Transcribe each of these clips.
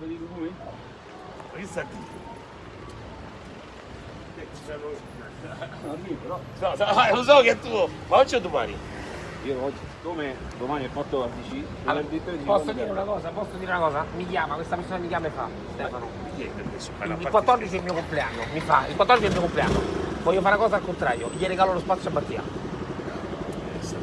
Lo dico come? Ma che sta qui? Eh, No, lo so che è tuo, ma oggi o domani? Io oggi, siccome domani è 14, venerdì 13 Posso dire una cosa? Posso dire una cosa? Mi chiama, questa persona mi chiama e fa, Stefano. Chi Il parte- 14 è il mio compleanno, mi fa, il 14 è il mio compleanno. Voglio fare una cosa al contrario, gli regalo lo spazio a Mattia.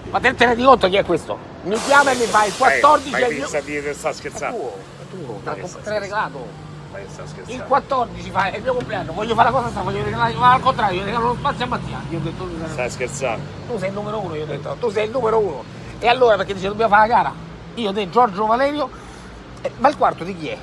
Ma te, te ne rendi conto chi è questo? Mi chiama e mi fa il 14 Eh, è ma il mio... pensa di che sta scherzando? Tuo, è tuo, te Ma te l'hai regalato. Ma che sta Il scherzando? 14 fa, è il mio compleanno, voglio fare una cosa, sta, voglio regalare, ma al contrario, io regalo lo spazio a Mattia. Io ho detto, tu sei, Stai scherzando? tu sei il numero uno, io ho detto, tu sei il numero uno. E allora perché dice dobbiamo fare la gara? Io, te, Giorgio Valerio, eh, ma il quarto di chi è?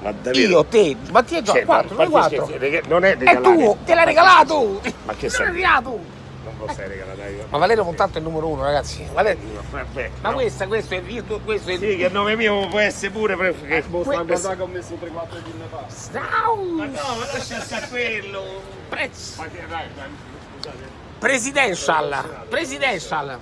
Ma davvero? Io, te, Mattia e Giorgio, Cioè, ma quattro, a noi parte quattro. scherzi, rega- non è È regalare. tuo, te l'hai regalato! Ma che Te stai- regalato! Non lo stai regalando io. Ma Valerio Montalto è il numero uno, ragazzi. Valerio- Vabbè, Ma no. questo, questo è il questo è il Sì, che il nome mio può essere pure per... che- Boh, Que- guardare che ho messo 3-4 giorni fa. Ma no, ma lascia stare quello. Prezzo. Ma che dai, dai, scusate. Presidential. Presidential.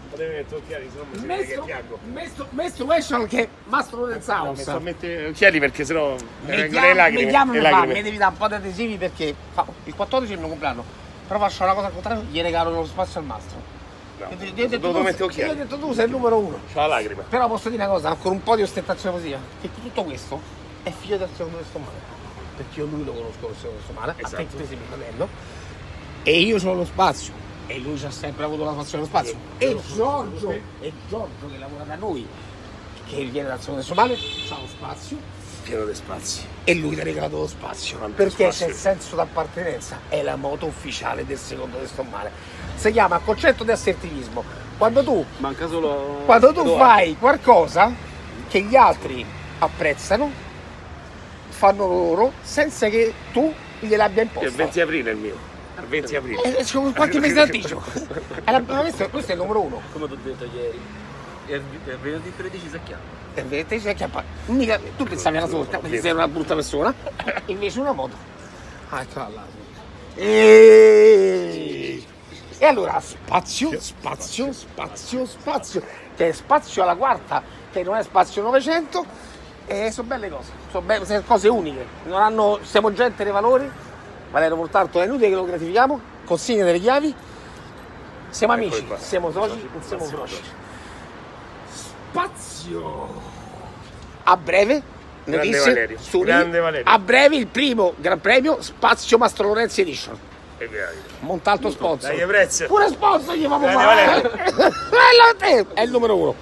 Mestro, Special che Mastro del mi sto a Saus. mettere occhiali perché sennò mi vengono le lacrime. mi chiama e mi fa, lacrime. mi devi dare un po' di adesivi perché fa- il 14 è il mio compleanno. Però faccio una cosa al contrario, gli regalo lo spazio al mastro. No, Io io ho detto, tu- io ho detto tu sei il numero uno. C'ho la lacrima. Però posso dire una cosa, con un po' di ostentazione così, che tutto questo è figlio del secondo questo male. Perché io lui lo conosco il secondo questo male, a te Esatto. tu sei mio fratello. E io ho lo spazio. E lui ci ha sempre avuto la passione dello spazio. E Giorgio, e Giorgio che lavora da noi, che viene dal secondo questo male, ha lo spazio. Pieno di spazi. E lui ti ha regalato lo spazio. Perché spazio. c'è il senso d'appartenenza. È la moto ufficiale del secondo questo male. Si chiama concetto di assertivismo. Quando tu Manca solo. quando tu Edoardo. fai qualcosa che gli altri apprezzano, fanno loro senza che tu gliel'abbia Che è il imposto. 20 aprile il mio. Il 20 aprile. E c'è un qualche mese d'anticipo. È questo, questo è il numero uno. Come ti ho detto ieri. È venerdì 13 secchiamo. E vedete, c'è che appa- mica- tu pensavi alla sorta perché sei una brutta persona, invece una moto. Ah, eccola là. E... e allora spazio, spazio, spazio, spazio, che è spazio alla quarta, che non è spazio 900, e sono belle cose, sono, be- sono cose uniche, non hanno, siamo gente dei valori, Valerio Portarto è inutile che lo gratifichiamo, consegna delle chiavi, siamo amici, siamo soci, non siamo Siamo soci. Spazio! A breve, Grande notizie Valerio, su grande Valerio. a breve il primo Gran Premio Spazio Mastro Lorenzi Edition. E. Montalto sponsor. Dai, prezzo. Pure sponsor gli fanno Grande fare. Bello te! È il numero uno.